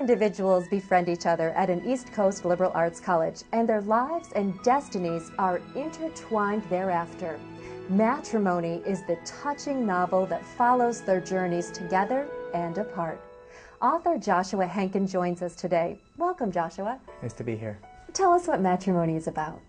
individuals befriend each other at an East Coast liberal arts college, and their lives and destinies are intertwined thereafter. Matrimony is the touching novel that follows their journeys together and apart. Author Joshua Henkin joins us today. Welcome, Joshua. Nice to be here. Tell us what Matrimony is about.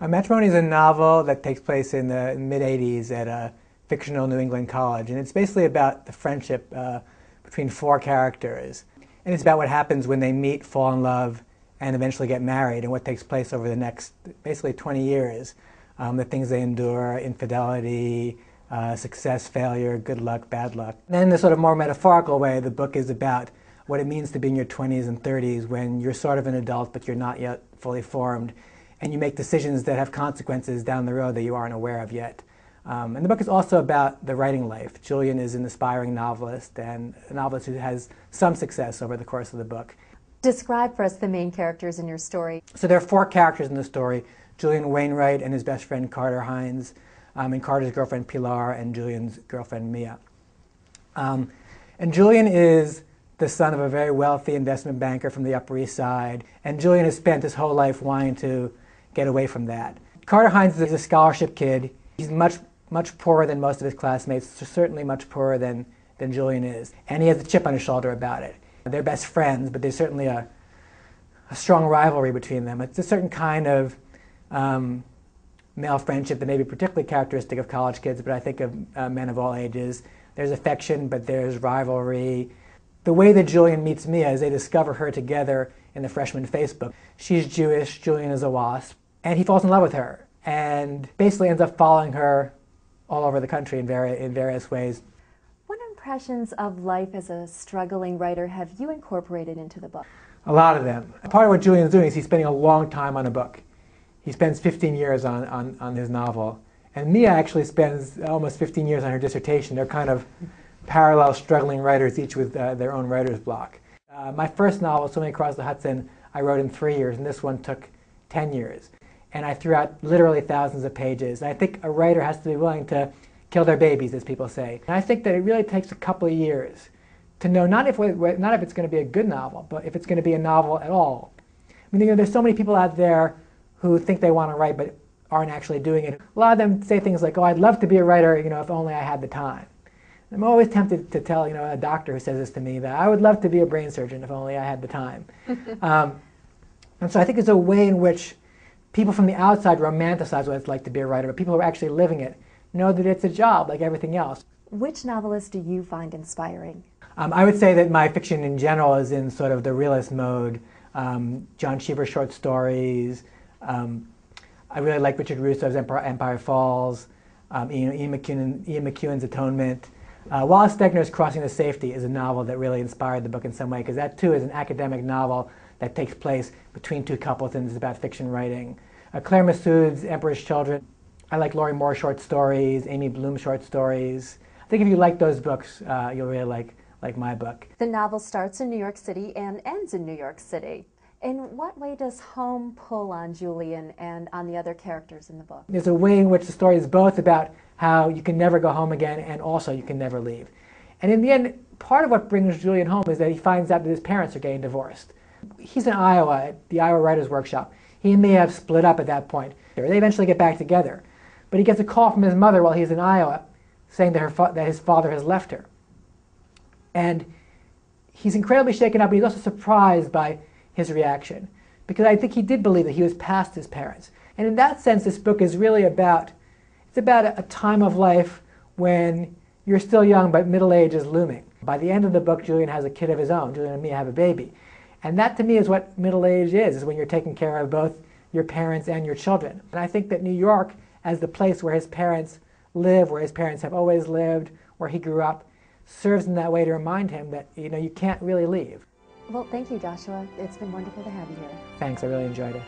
Uh, Matrimony is a novel that takes place in the mid 80s at a fictional New England college, and it's basically about the friendship uh, between four characters. And it's about what happens when they meet, fall in love, and eventually get married, and what takes place over the next basically 20 years um, the things they endure, infidelity, uh, success, failure, good luck, bad luck. And then in the sort of more metaphorical way, the book is about what it means to be in your 20s and 30s when you're sort of an adult but you're not yet fully formed and you make decisions that have consequences down the road that you aren't aware of yet. Um, and the book is also about the writing life. Julian is an aspiring novelist and a novelist who has some success over the course of the book. Describe for us the main characters in your story. So there are four characters in the story. Julian Wainwright and his best friend Carter Hines, um, and Carter's girlfriend Pilar, and Julian's girlfriend Mia. Um, and Julian is the son of a very wealthy investment banker from the Upper East Side, and Julian has spent his whole life wanting to get away from that. Carter Hines is a scholarship kid. He's much, much poorer than most of his classmates, certainly much poorer than, than Julian is. And he has a chip on his shoulder about it. They're best friends, but there's certainly a, a strong rivalry between them. It's a certain kind of um, male friendship that may be particularly characteristic of college kids, but I think of uh, men of all ages. There's affection, but there's rivalry. The way that Julian meets Mia is they discover her together in the freshman Facebook. She's Jewish, Julian is a WASP, and he falls in love with her and basically ends up following her all over the country in, vari- in various ways. What impressions of life as a struggling writer have you incorporated into the book? A lot of them. Part of what Julian's doing is he's spending a long time on a book. He spends 15 years on, on, on his novel. And Mia actually spends almost 15 years on her dissertation. They're kind of parallel struggling writers, each with uh, their own writer's block. Uh, my first novel, Swimming Across the Hudson, I wrote in three years, and this one took 10 years. And I threw out literally thousands of pages. And I think a writer has to be willing to kill their babies, as people say. And I think that it really takes a couple of years to know not if, not if it's going to be a good novel, but if it's going to be a novel at all. I mean, you know, there's so many people out there who think they want to write but aren't actually doing it. A lot of them say things like, "Oh, I'd love to be a writer, you know, if only I had the time." I'm always tempted to tell, you know, a doctor who says this to me that I would love to be a brain surgeon if only I had the time. um, and so I think it's a way in which people from the outside romanticize what it's like to be a writer, but people who are actually living it know that it's a job like everything else. Which novelist do you find inspiring? Um, I would say that my fiction in general is in sort of the realist mode. Um, John Cheever short stories, um, I really like Richard Russo's Empire, Empire Falls, um, Ian, Ian, McEwan, Ian, McEwan's Atonement. Uh, Wallace Stegner's Crossing to Safety is a novel that really inspired the book in some way because that too is an academic novel that takes place between two couples and is about fiction writing. Uh, Claire Messud's Emperor's Children. I like Lorrie Moore short stories, Amy Bloom short stories. I think if you like those books, uh, you'll really like, like my book. The novel starts in New York City and ends in New York City. In what way does home pull on Julian and on the other characters in the book? There's a way in which the story is both about how you can never go home again and also you can never leave. And in the end, part of what brings Julian home is that he finds out that his parents are getting divorced. He's in Iowa at the Iowa Writers Workshop. He may have split up at that point. They eventually get back together. But he gets a call from his mother while he's in Iowa saying that, her that his father has left her. And he's incredibly shaken up, but he's also surprised by his reaction. Because I think he did believe that he was past his parents. And in that sense, this book is really about, it's about a, a time of life when you're still young, but middle age is looming. By the end of the book, Julian has a kid of his own. Julian and Mia have a baby. And that to me is what middle age is, is when you're taking care of both your parents and your children. And I think that New York, as the place where his parents live, where his parents have always lived, where he grew up, serves in that way to remind him that you know you can't really leave. Well, thank you, Joshua. It's been wonderful to have you here. Thanks, I really enjoyed it.